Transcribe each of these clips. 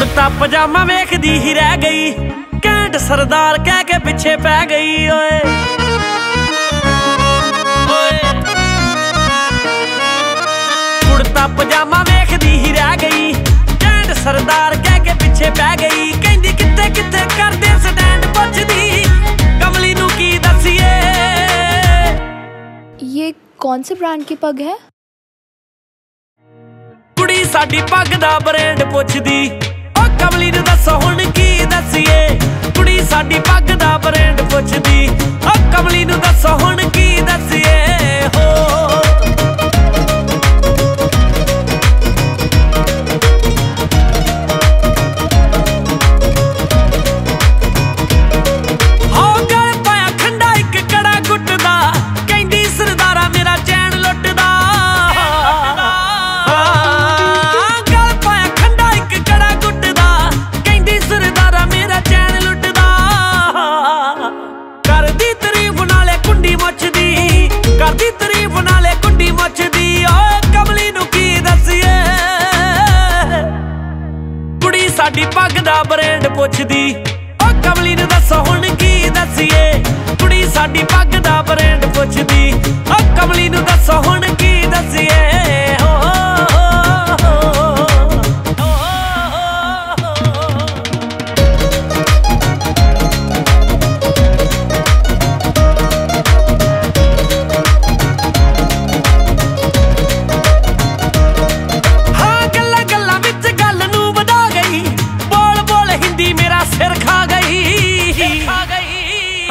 ਕੁੜਤਾ ਪਜਾਮਾ ਵੇਖਦੀ ਹੀ ਰਹਿ ਗਈ। ਕੈਂਟ ਸਰਦਾਰ ਕਹਿ ਕੇ ਪਿੱਛੇ ਪੈ ਗਈ ਓਏ। ਕੁੜਤਾ ਪਜਾਮਾ ਵੇਖਦੀ ਹੀ ਰਹਿ ਗਈ। ਕੈਂਟ ਸਰਦਾਰ ਕਹਿ ਕੇ ਪਿੱਛੇ ਪੈ ਗਈ। ਕਹਿੰਦੀ ਕਿੱਥੇ ਕਿੱਥੇ ਕਰਦੇ ਸਟੈਂਡ ਪੁੱਛਦੀ। ਕਮਲੀ ਨੂੰ ਕੀ ਦੱਸੀਏ? ਇਹ ਕੌਣ ਸੇ ਬ੍ਰਾਂਡ ਕੀ ਪੱਗ ਹੈ? ਕੁੜੀ ਸਾਡੀ ਪੱਗ ਦਾ ਬ੍ਰਾਂਡ ਪੁੱਛ ਸਾਡੀ ਪੱਗ ਦਾ ਬ੍ਰੈਂਡ ਪੁੱਛਦੀ। ਓ ਕਮਲੀ ਨੂੰ ਦੱਸੋ ਹੁਣ ਕੀ ਦੱਸੀਏ? ਕੁੜੀ ਸਾਡੀ ਪੱਗ ਬੋਲ ਮੇਰਾ ਸਿਰ ਖਾ ਗਈ।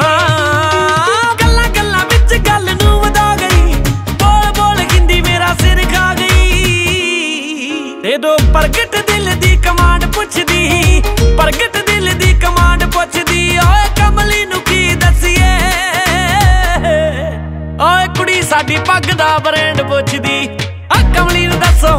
ਹਾਂ, ਗੱਲਾਂ ਗੱਲਾਂ ਵਿੱਚ ਗੱਲ ਨੂੰ ਵਧਾ ਗਈ। ਬੋਲ ਬੋਲ ਹਿੰਦੀ ਮੇਰਾ ਸਿਰ ਖਾ ਗਈ। ਦੇ ਦੋ ਪ੍ਰਗਟ ਦਿਲ ਦੀ ਕਮਾਂਡ ਪੁੱਛਦੀ। ਪ੍ਰਗਟ ਦਿਲ ਦੀ ਕਮਾਂਡ ਪੁੱਛਦੀ, ਓਏ ਕਮਲੀ ਨੂੰ ਕੀ ਦੱਸੀਏ? ਓਏ ਕੁੜੀ ਸਾਡੀ ਪੱਗ ਦਾ ਬ੍ਰੈਂਡ ਪੁੱਛਦੀ। ਆ ਕਮਲੀ ਨੂੰ ਦੱਸੋ